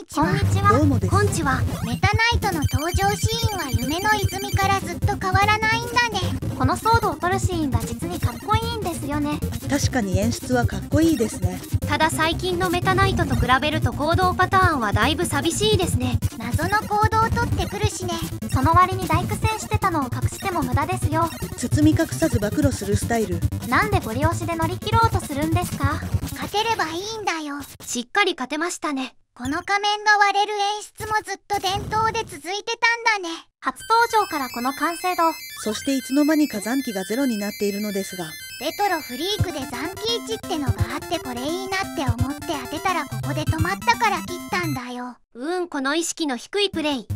にちは。こんにちは。はメタナイトの登場シーンは夢の泉からずっと変わらないんだね。このソードを取るシーンが実にかっこいいんですよね。確かに演出はかっこいいですね。ただ最近のメタナイトと比べると行動パターンはだいぶ寂しいですね。謎の行動をとってくるしね。その割に大苦戦してたのを隠しても無駄ですよ。包み隠さず暴露するスタイル。なんでゴリ押しで乗り切ろうとするんですか。勝てればいいんだよ。しっかり勝てましたねこの仮面が割れる演出もずっと伝統で続いてたんだね。初登場からこの完成度。そしていつの間にか残機がゼロになっているのですが。レトロフリークで残機1ってのがあってこれいいなって思って当てたらここで止まったから切ったんだよ。うーんこの意識の低いプレイ。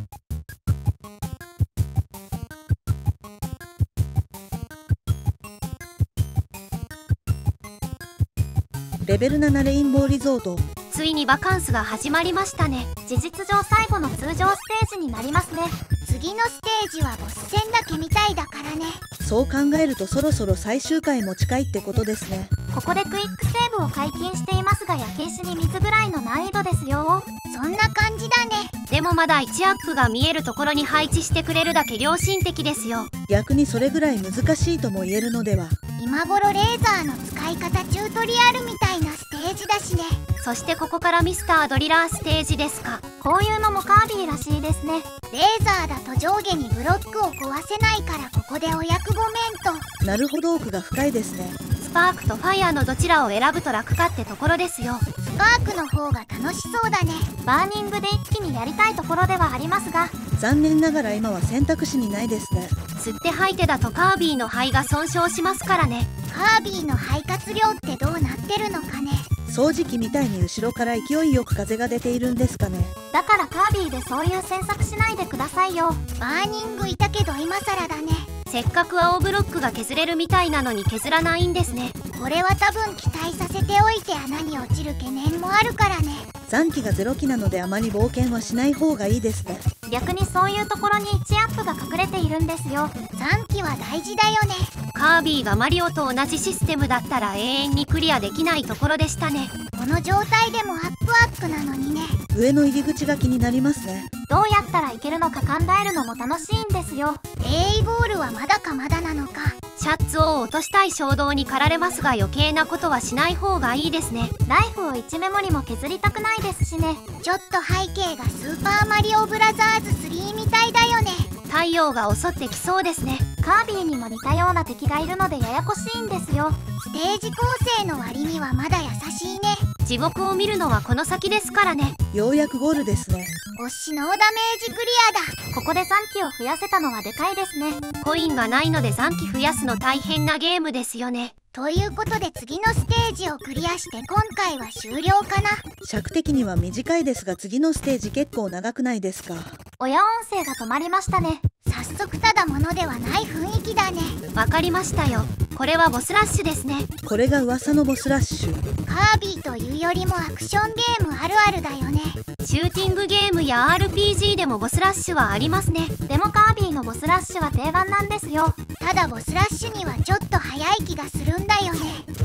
レベル7レインボーリゾートついにバカンスが始まりましたね。事実上最後の通常ステージになりますね。次のステージはボス戦だけみたいだからね。そう考えるとそろそろ最終回も近いってことですね。ここでクイックセーブを解禁していますが焼け石に水ぐらいの難易度ですよ。そんな感じだね。でもまだ1アップが見えるところに配置してくれるだけ良心的ですよ。逆にそれぐらい難しいとも言えるのでは。今頃レーザーの使い方チュートリアルみたいなステージだしねそしてここからミスタードリラーステージですか。こういうのもカービィらしいですね。レーザーだと上下にブロックを壊せないからここでお役御免と。なるほど奥が深いですね。スパークとファイヤーのどちらを選ぶと楽かってところですよ。スパークの方が楽しそうだね。バーニングで一気にやりたいところではありますが。残念ながら今は選択肢にないですね。吸って吐いてだとカービィの肺が損傷しますからね。カービィの肺活量ってどうなってるのかね掃除機みたいに後ろから勢いよく風が出ているんですかね。だからカービィでそういう詮索しないでくださいよ。バーニングいたけど今更だね。せっかく青ブロックが削れるみたいなのに削らないんですね。これは多分期待させておいて穴に落ちる懸念もあるからね。残機がゼロ機なのであまり冒険はしない方がいいですね。逆にそういうところに1アップが隠れているんですよ。残機は大事だよねカービィがマリオと同じシステムだったら永遠にクリアできないところでしたね。この状態でもアップアップなのにね。上の入り口が気になりますね。どうやったらいけるのか考えるのも楽しいんですよ。A ボールはまだかまだなのか。シャツを落としたい衝動に駆られますが余計なことはしない方がいいですね。ライフを1メモリも削りたくないですしね。ちょっと背景がスーパーマリオブラザーズ3みたいだよね太陽が襲ってきそうですね。カービィにも似たような敵がいるのでややこしいんですよ。ステージ構成の割にはまだ優しいね。地獄を見るのはこの先ですからね。ようやくゴールですね。推しノーダメージクリアだ。ここで残機を増やせたのはでかいですね。コインがないので残機増やすの大変なゲームですよね。ということで次のステージをクリアして今回は終了かな。尺的には短いですが次のステージ結構長くないですか？親音声が止まりましたね。早速ただものではない雰囲気だね。わかりましたよ。これはボスラッシュですね。これが噂のボスラッシュ。カービィというよりもアクションゲームあるあるだよね。シューティングゲームや RPG でもボスラッシュはありますね。でもカービィのボスラッシュは定番なんですよ。ただボスラッシュにはちょっと早い気がするんだよ。ね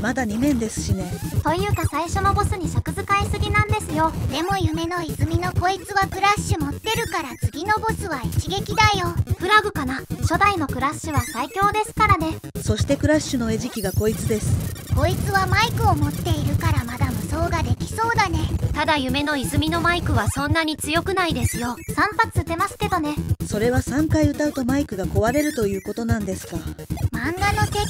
まだ2面ですしね。というか最初のボスに尺使いすぎなんですよ。でも夢の泉のこいつはクラッシュ持ってるから次のボスは一撃だよ。フラグかな？初代のクラッシュは最強ですからね。そしてクラッシュの餌食がこいつです。こいつはマイクを持っているからそうだね。ただ夢の泉のマイクはそんなに強くないですよ。3発撃てますけどね。それは3回歌うとマイクが壊れるということなんですか？漫画の設定だ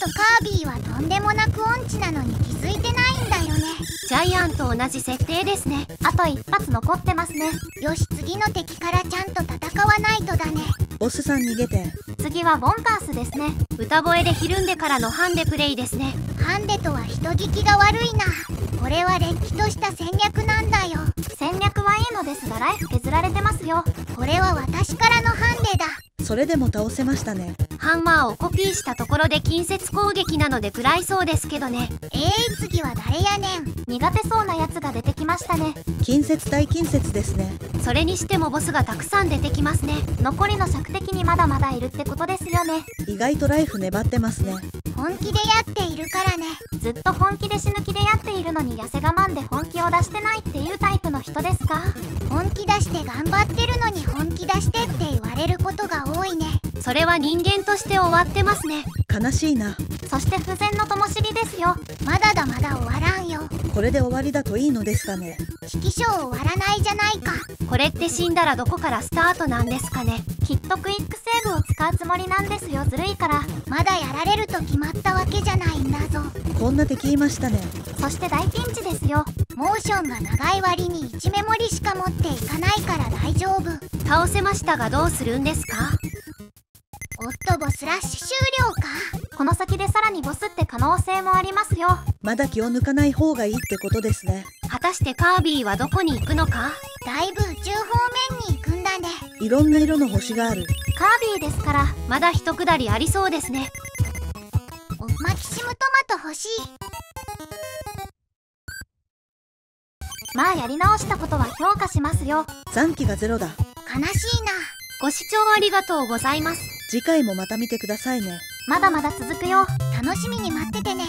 とカービィはとんでもなく音痴なのに気づいてないんだよね。ジャイアンと同じ設定ですね。あと1発残ってますね。よし次の敵からちゃんと戦わないとだねボスさん逃げて。次はボンタースですね。歌声でひるんでからのハンデプレイですね。ハンデとは人聞きが悪いな。これはれっきとした戦略なんだよ。戦略はいいのですがライフ削られてますよ。これは私からのハンデだそれでも倒せましたね。ハンマーをコピーしたところで近接攻撃なので食らいそうですけどね。えー、次は誰やねん。苦手そうなやつが出てきましたね。近接対近接ですね。それにしてもボスがたくさん出てきますね。残りの尺的にまだまだいるってことですよね。意外とライフ粘ってますね。本気でやっているからね。ずっと本気で死ぬ気でやっているのに痩せ我慢で本気を出してないっていうタイプの人ですか？本気出して頑張ってるのに本気出してって言われることがそれは人間として終わってますね。悲しいな。そして不全の灯火ですよ。まだだまだ終わらんよ。これで終わりだといいのですがね。指揮書終わらないじゃないか。これって死んだらどこからスタートなんですかね。きっとクイックセーブを使うつもりなんですよずるいから。まだやられると決まったわけじゃないんだぞ。こんな敵いましたね。そして大ピンチですよ。モーションが長い割に1メモリしか持っていかないから大丈夫倒せましたがどうするんですかおっとボスラッシュ終了か。この先でさらにボスって可能性もありますよ。まだ気を抜かない方がいいってことですね。果たしてカービィはどこに行くのか？だいぶ宇宙方面に行くんだね。いろんな色の星がある。カービィですからまだ一下りありそうですね。おマキシムトマト欲しい。まあやり直したことは評価しますよ。残機がゼロだ。悲しいな。ご視聴ありがとうございます次回もまた見てくださいね。まだまだ続くよ。楽しみに待っててね。